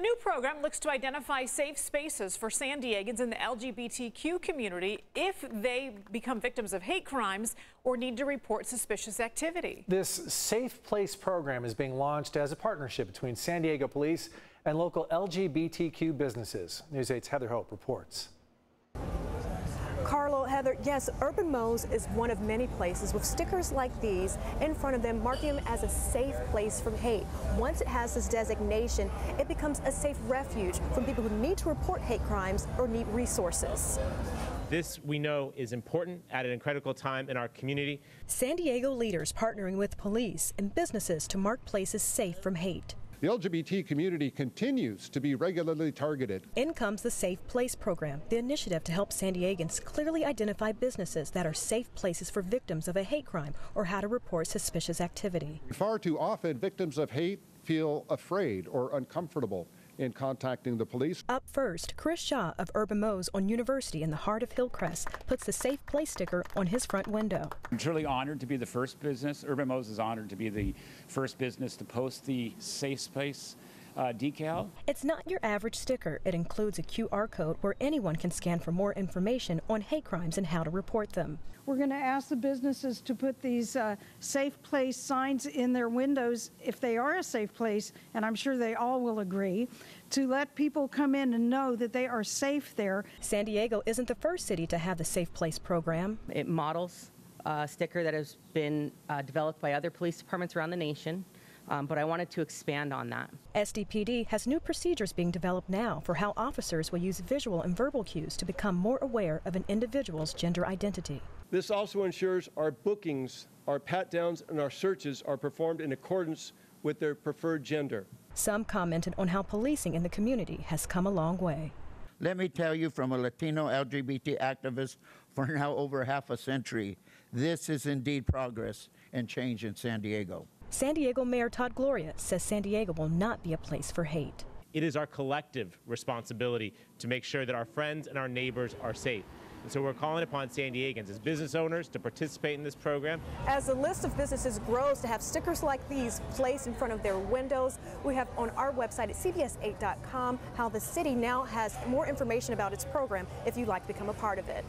A new program looks to identify safe spaces for San Diegans in the LGBTQ community if they become victims of hate crimes or need to report suspicious activity. This Safe Place program is being launched as a partnership between San Diego Police and local LGBTQ businesses. News 8's Heather Hope reports. Carlo, Heather, yes, Urban Mo's is one of many places with stickers like these in front of them, marking them as a safe place from hate. Once it has this designation, it becomes a safe refuge from people who need to report hate crimes or need resources. This, we know, is important at an critical time in our community. San Diego leaders partnering with police and businesses to mark places safe from hate. The LGBT community continues to be regularly targeted. In comes the Safe Place program, the initiative to help San Diegans clearly identify businesses that are safe places for victims of a hate crime or how to report suspicious activity. Far too often, victims of hate feel afraid or uncomfortable in contacting the police. Up first, Chris Shaw of Urban Mo's on University in the heart of Hillcrest puts the Safe Place sticker on his front window. I'm truly honored to be the first business. Urban Mo's is honored to be the first business to post the Safe Place uh, decal. It's not your average sticker. It includes a QR code where anyone can scan for more information on hate crimes and how to report them. We're going to ask the businesses to put these uh, safe place signs in their windows if they are a safe place, and I'm sure they all will agree, to let people come in and know that they are safe there. San Diego isn't the first city to have the Safe Place program. It models a sticker that has been uh, developed by other police departments around the nation um, but I wanted to expand on that. SDPD has new procedures being developed now for how officers will use visual and verbal cues to become more aware of an individual's gender identity. This also ensures our bookings, our pat downs, and our searches are performed in accordance with their preferred gender. Some commented on how policing in the community has come a long way. Let me tell you from a Latino LGBT activist for now over half a century, this is indeed progress and change in San Diego. San Diego Mayor Todd Gloria says San Diego will not be a place for hate. It is our collective responsibility to make sure that our friends and our neighbors are safe. And so we're calling upon San Diegans as business owners to participate in this program. As the list of businesses grows to have stickers like these placed in front of their windows, we have on our website at cbs8.com how the city now has more information about its program if you'd like to become a part of it.